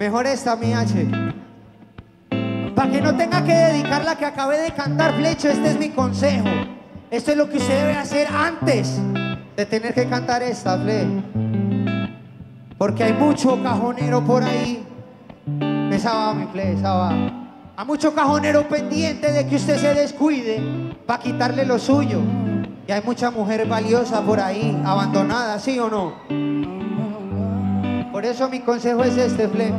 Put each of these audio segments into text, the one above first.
Mejor esta, mi H. Para que no tenga que dedicar la que acabé de cantar, Flecho, este es mi consejo. Esto es lo que usted debe hacer antes de tener que cantar esta, Fle. Porque hay mucho cajonero por ahí. Esa va, mi Fle, esa va. Hay mucho cajonero pendiente de que usted se descuide para quitarle lo suyo. Y hay mucha mujer valiosa por ahí, abandonada, ¿sí o no? Por eso mi consejo es este, Fle.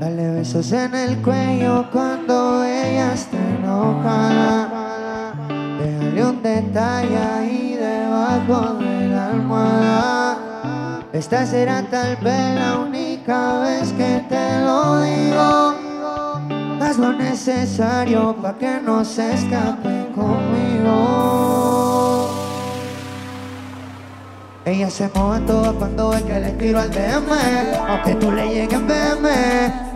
Dale besos en el cuello cuando ella esté enojada. Déjale un detalle ahí debajo de la almohada. Esta será tal vez la única vez que te lo digo. Haz lo necesario para que no se escape Ella se mueve toda cuando ve que le tiro al DM. Aunque tú le llegues en BM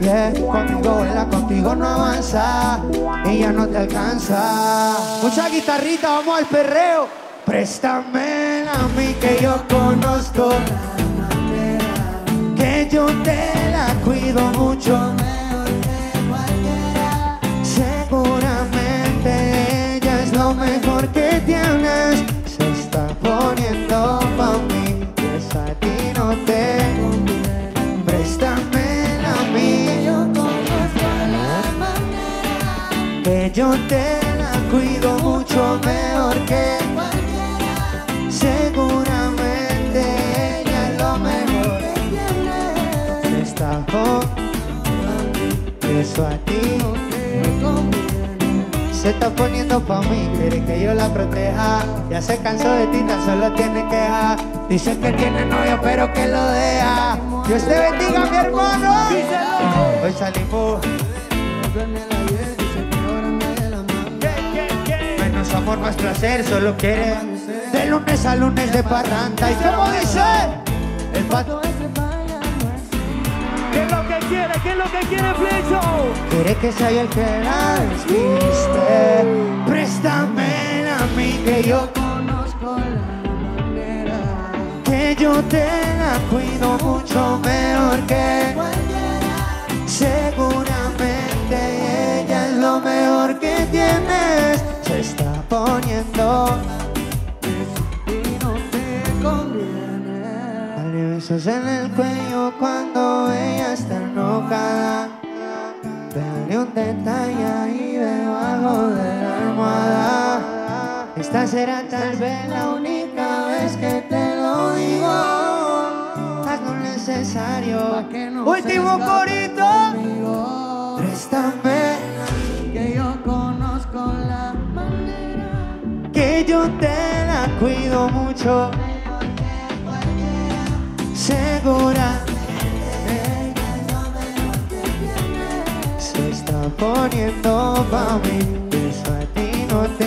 Yeah, conmigo vuela, contigo no avanza. Ella no te alcanza. Mucha guitarrita, vamos al perreo. Préstame a mí que yo conozco yo te la cuido mucho mejor que Seguramente ella es lo mejor está poniendo Eso a ti se está poniendo pa' mí, quiere que yo la proteja. Ya se cansó de ti, tan solo tiene queja. Dice que tiene novio, pero que lo deja. Dios te bendiga, mi hermano. Hoy salimos. Amor, más placer, solo quiere. De lunes a lunes de parranda. ¿Y cómo dice? El pato. ¿Qué es lo que quiere? ¿Qué es lo que quiere Flecho? Quiere que sea el que la despiste. Préstame a mí que yo conozco la manera. Que yo te la cuido mucho mejor que Seguramente poniendo. Y no te conviene. Dale besos en el cuello cuando ella está enojada. Dale un detalle ahí debajo de la almohada. Esta será tal vez la única vez que te lo digo. Haz lo necesario. Último corito. Préstame. Yo te la cuido mucho. Segura. Se está poniendo pa' mí, eso a ti no te.